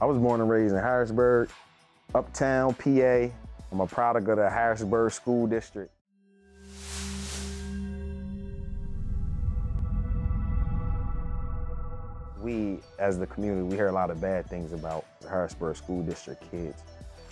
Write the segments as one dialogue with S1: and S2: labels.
S1: I was born and raised in Harrisburg, uptown PA. I'm a product of the Harrisburg School District. We, as the community, we hear a lot of bad things about Harrisburg School District kids.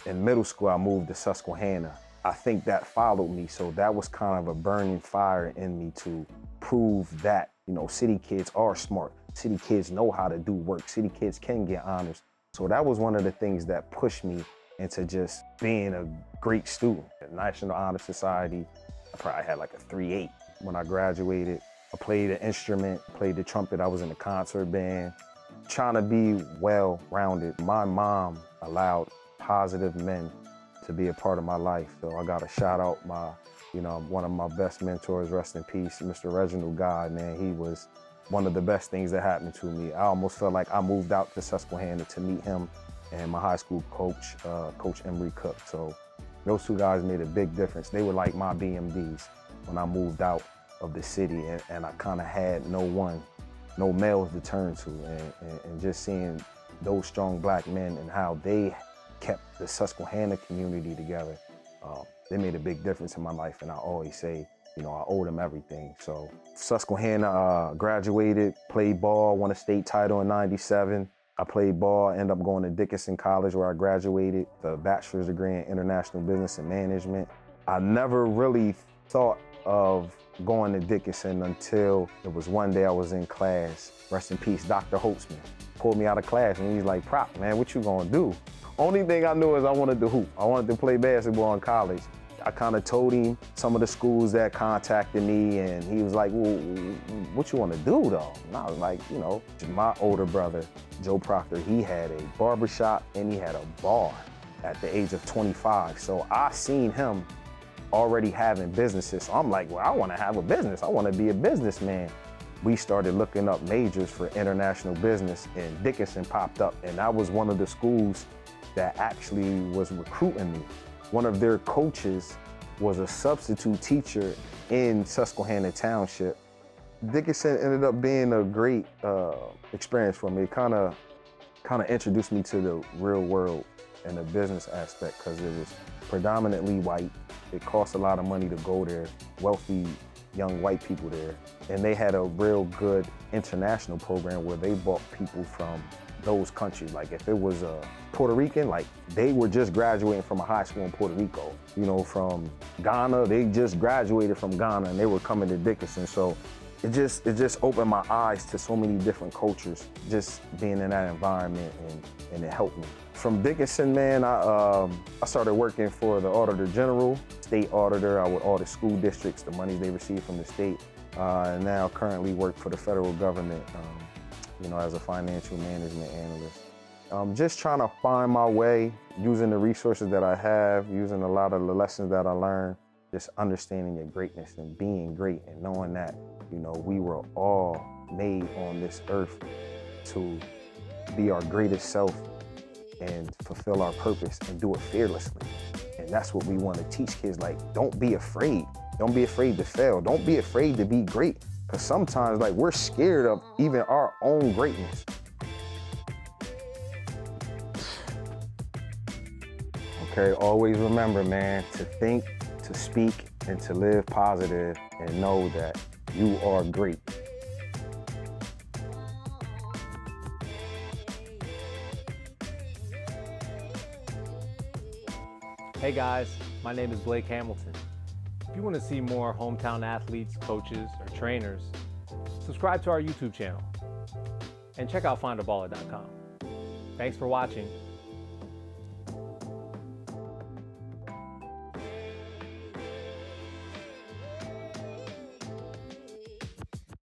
S1: In middle school, I moved to Susquehanna. I think that followed me, so that was kind of a burning fire in me to prove that, you know, city kids are smart. City kids know how to do work. City kids can get honors. So that was one of the things that pushed me into just being a great student. At National Honor Society, I probably had like a 3.8. When I graduated, I played an instrument, played the trumpet, I was in the concert band, trying to be well-rounded. My mom allowed positive men to be a part of my life. So I got to shout out my, you know, one of my best mentors, rest in peace, Mr. Reginald God, man. He was one of the best things that happened to me. I almost felt like I moved out to Susquehanna to meet him and my high school coach, uh, Coach Emery Cook. So those two guys made a big difference. They were like my BMDs when I moved out of the city and, and I kind of had no one, no males to turn to. And, and, and just seeing those strong black men and how they kept the Susquehanna community together, uh, they made a big difference in my life. And I always say, you know, I owed them everything. So Susquehanna uh, graduated, played ball, won a state title in 97. I played ball, ended up going to Dickinson College where I graduated, the bachelor's degree in international business and management. I never really thought of going to Dickinson until it was one day I was in class, rest in peace, Dr. Holtzman, pulled me out of class and he's like, Prop, man, what you gonna do? Only thing I knew is I wanted to hoop. I wanted to play basketball in college. I kind of told him some of the schools that contacted me and he was like, well, what you want to do though? And I was like, you know, my older brother, Joe Proctor, he had a barbershop and he had a bar at the age of 25. So I seen him already having businesses. So I'm like, well, I want to have a business. I want to be a businessman. We started looking up majors for international business and Dickinson popped up. And that was one of the schools that actually was recruiting me. One of their coaches was a substitute teacher in Susquehanna Township. Dickinson ended up being a great uh, experience for me. It kind of kind of introduced me to the real world and the business aspect because it was predominantly white. It cost a lot of money to go there, wealthy young white people there. And they had a real good international program where they brought people from those countries. Like if it was a Puerto Rican, like they were just graduating from a high school in Puerto Rico. You know, from Ghana, they just graduated from Ghana and they were coming to Dickinson. So it just it just opened my eyes to so many different cultures, just being in that environment and, and it helped me. From Dickinson, man, I, um, I started working for the Auditor General, state auditor. I would audit school districts, the money they receive from the state. Uh, and now currently work for the federal government. Um, you know, as a financial management analyst. I'm just trying to find my way using the resources that I have, using a lot of the lessons that I learned, just understanding your greatness and being great and knowing that, you know, we were all made on this earth to be our greatest self and fulfill our purpose and do it fearlessly. And that's what we want to teach kids like, don't be afraid. Don't be afraid to fail. Don't be afraid to be great. Because sometimes, like, we're scared of even our own greatness. Okay, always remember, man, to think, to speak, and to live positive and know that you are great.
S2: Hey guys, my name is Blake Hamilton. If you want to see more hometown athletes, coaches, or trainers, subscribe to our YouTube channel and check out findaballer.com. Thanks for watching